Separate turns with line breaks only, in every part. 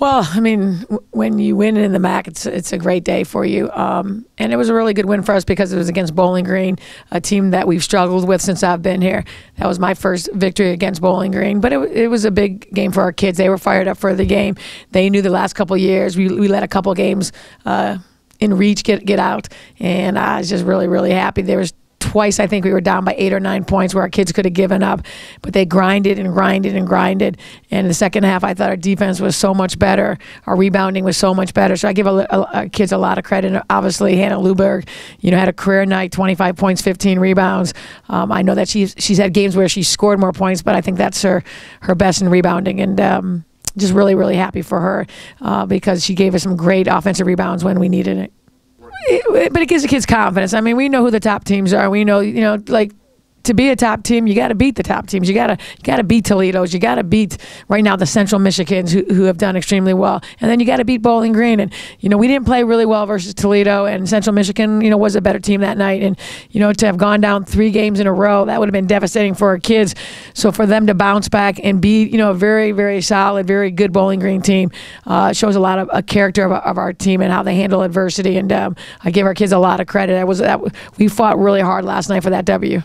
Well, I mean, when you win in the MAC, it's it's a great day for you. Um, and it was a really good win for us because it was against Bowling Green, a team that we've struggled with since I've been here. That was my first victory against Bowling Green, but it, it was a big game for our kids. They were fired up for the game. They knew the last couple years we we let a couple games. Uh, in reach get get out and I was just really really happy there was twice I think we were down by eight or nine points where our kids could have given up, but they grinded and grinded and grinded. And in the second half, I thought our defense was so much better. Our rebounding was so much better. So I give a, a, our kids a lot of credit. Obviously, Hannah Luberg, you know, had a career night, 25 points, 15 rebounds. Um, I know that she's she's had games where she scored more points, but I think that's her her best in rebounding. And um, just really, really happy for her uh, because she gave us some great offensive rebounds when we needed it it, but it gives the kids confidence. I mean, we know who the top teams are. We know, you know, like to be a top team, you got to beat the top teams. You got to got to beat Toledo's. You got to beat right now the Central Michigans who, who have done extremely well, and then you got to beat Bowling Green. And you know we didn't play really well versus Toledo, and Central Michigan you know was a better team that night. And you know to have gone down three games in a row that would have been devastating for our kids. So for them to bounce back and be you know a very very solid, very good Bowling Green team uh, shows a lot of a character of, of, our team and how they handle adversity. And um, I give our kids a lot of credit. I was that we fought really hard last night for that W.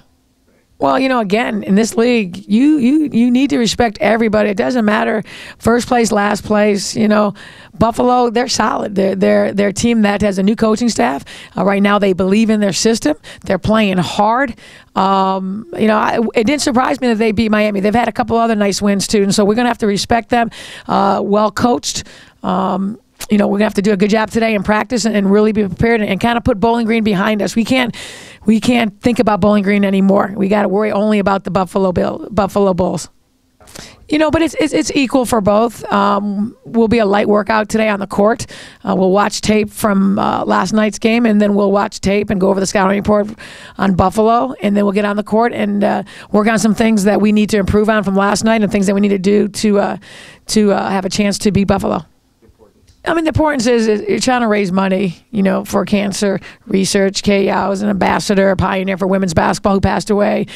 Well, you know, again, in this league, you you you need to respect everybody. It doesn't matter first place, last place. You know, Buffalo, they're solid. They're they're they're a team that has a new coaching staff. Uh, right now, they believe in their system. They're playing hard. Um, you know, I, it didn't surprise me that they beat Miami. They've had a couple other nice wins too, and so we're gonna have to respect them. Uh, well coached. Um, you know, we're gonna have to do a good job today in practice and, and really be prepared and, and, kind of put Bowling Green behind us. We can't, we can't think about Bowling Green anymore. We got to worry only about the Buffalo Bill, Buffalo Bulls. You know, but it's it's, it's equal for both. Um, will be a light workout today on the court. Uh, we'll watch tape from uh, last night's game, and then we'll watch tape and go over the scouting report on Buffalo, and then we'll get on the court and uh, work on some things that we need to improve on from last night and things that we need to do to uh, to uh, have a chance to beat Buffalo. I mean, the importance is, you're trying to raise money, you know, for cancer research. Kay Yow is an ambassador, a pioneer for women's basketball who passed away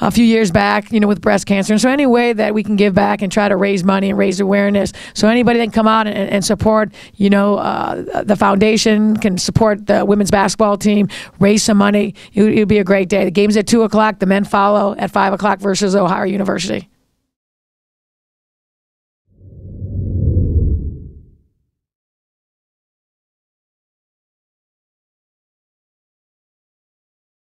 a few years back, you know, with breast cancer. And so any way that we can give back and try to raise money and raise awareness. So anybody that can come out and, and support, you know, uh, the foundation, can support the women's basketball team, raise some money. It would be a great day. The game's at 2 o'clock. The men follow at 5 o'clock versus Ohio University.